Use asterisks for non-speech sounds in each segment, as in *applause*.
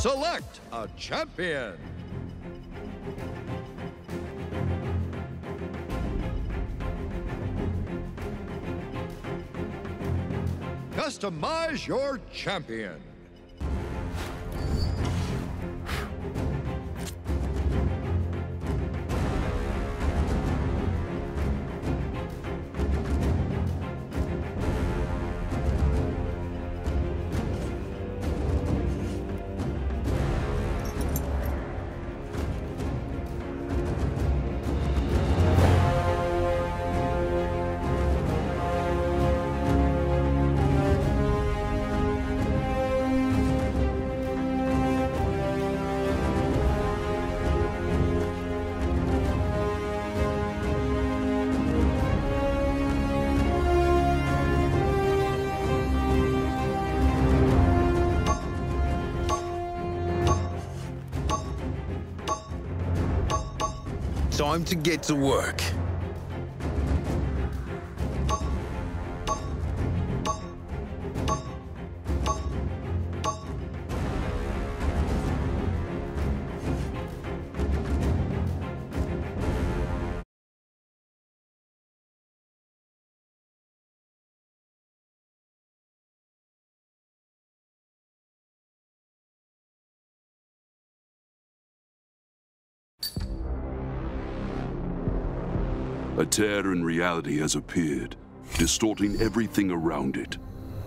Select a champion. Customize your champion. Time to get to work. A tear in reality has appeared, distorting everything around it.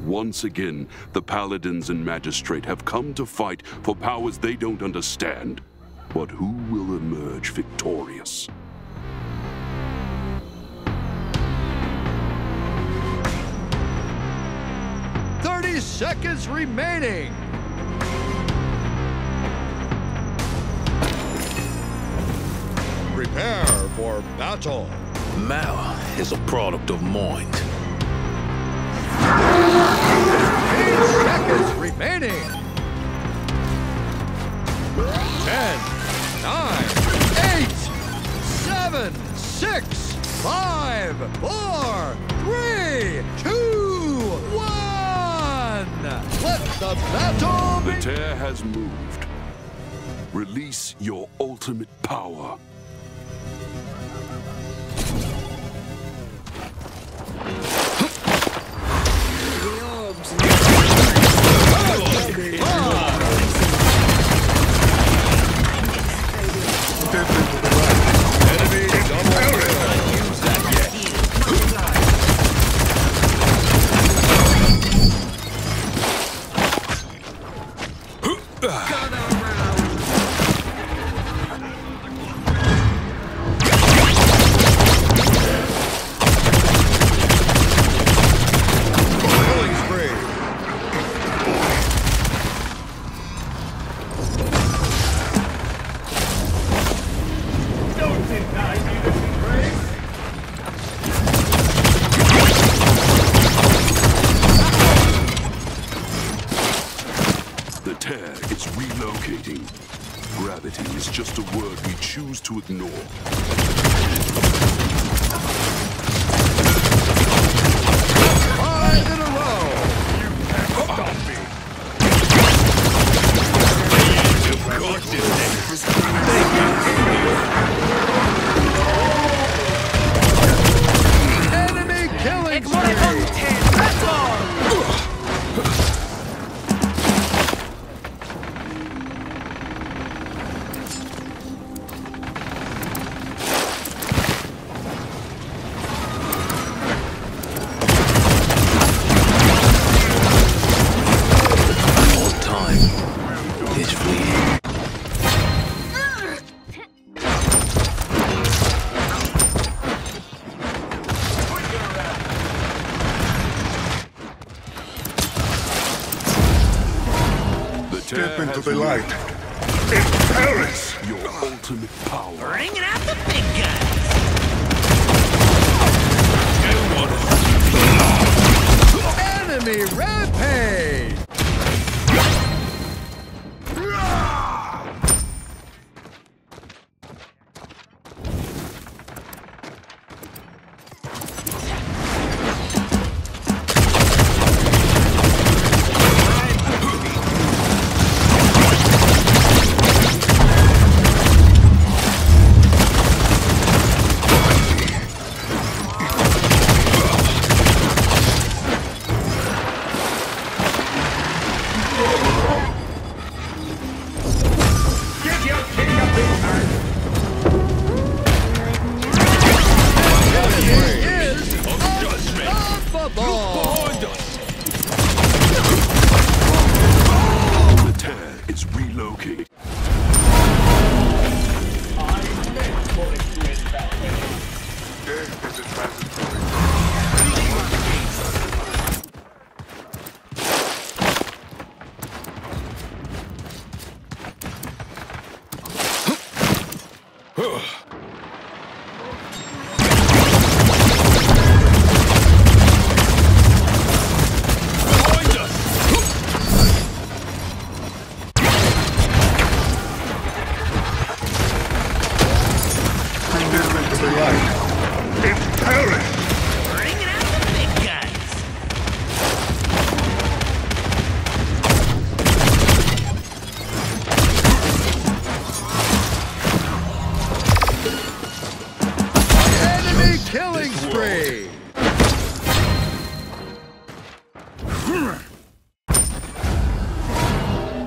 Once again, the Paladins and Magistrate have come to fight for powers they don't understand. But who will emerge victorious? Thirty seconds remaining. Prepare for battle. Mal is a product of mind. Eight seconds remaining. Ten, nine, eight, seven, six, five, four, three, two, one. Let the battle The tear has moved. Release your ultimate power. Relocating. Gravity is just a word we choose to ignore. Step into has the moved. light. In Paris! Your ultimate power. Bringing out the big guns. Enemy rampage.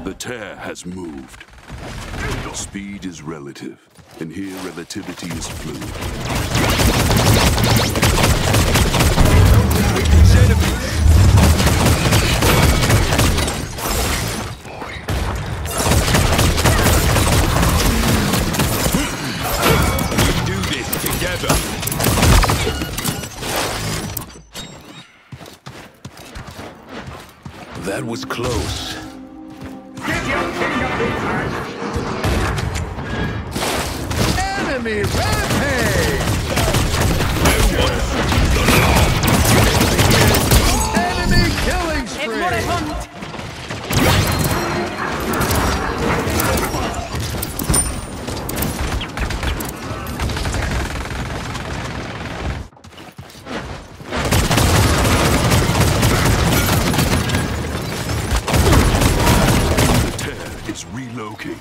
The tear has moved. Your speed is relative, and here relativity is fluid. That was close. Get your king! Enemy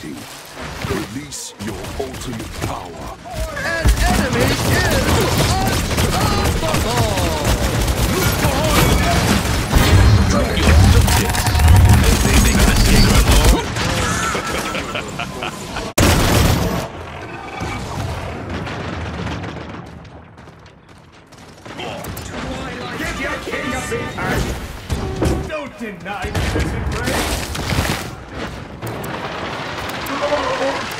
relocating. Release your ultimate power. An enemy is unstoppable! *laughs* Get your king up in hand! Don't deny me this! Enemy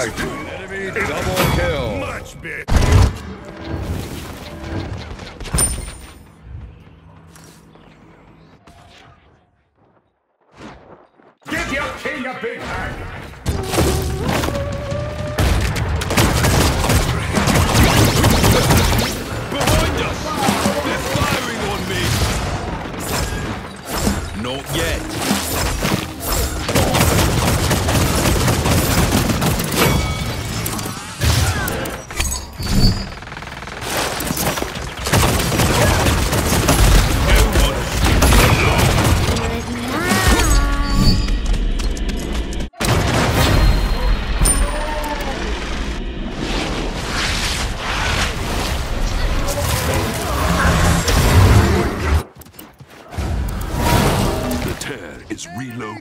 Enemy double kill!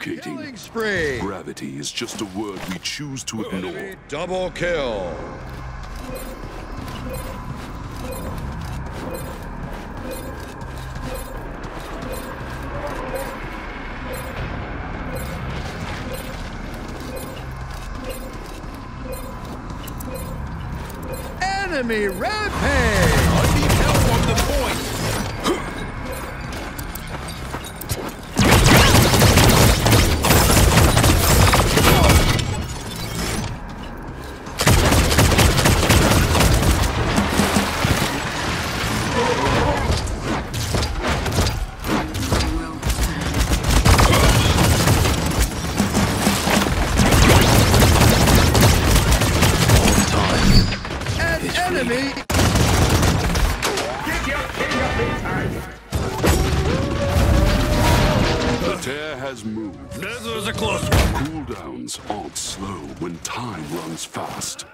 Relocating. Killing spree! Gravity is just a word we choose to ignore. Double kill! Enemy rampage! I need help on the enemy! Get your! The tear has moved. This was a close one. Cooldowns aren't slow when time runs fast.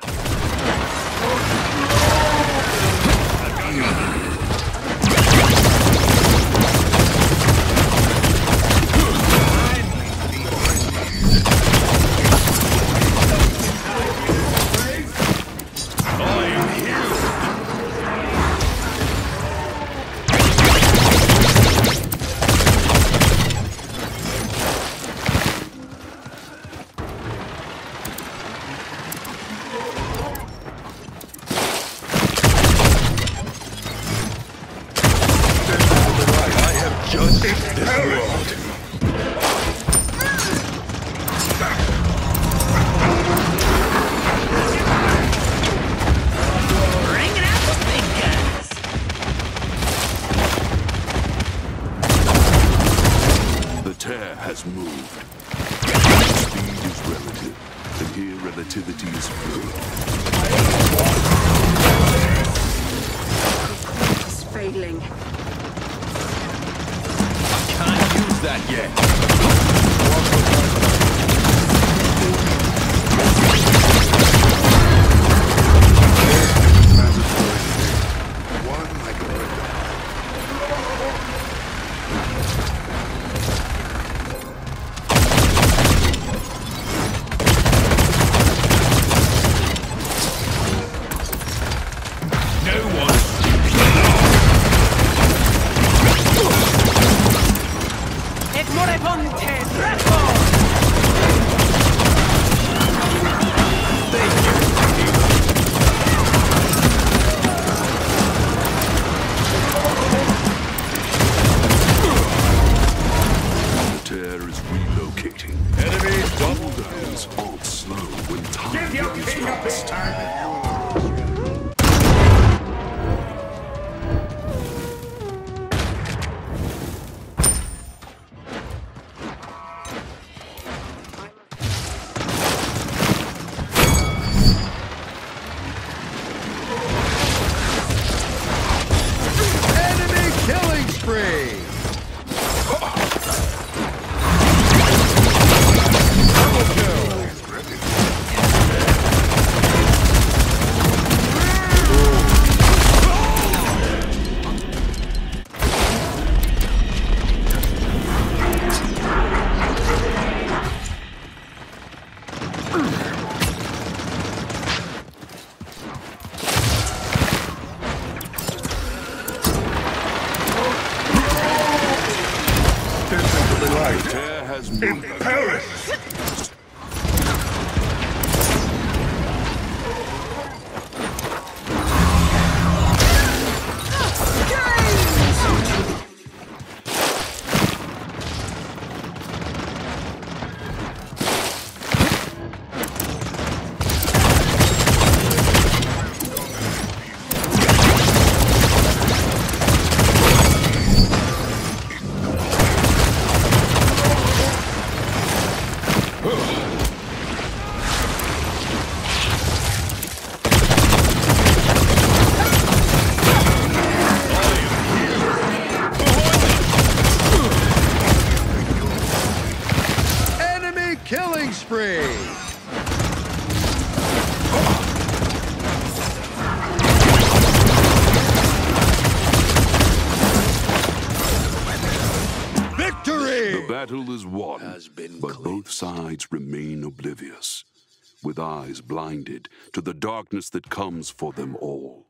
Tear but both sides remain oblivious, with eyes blinded to the darkness that comes for them all.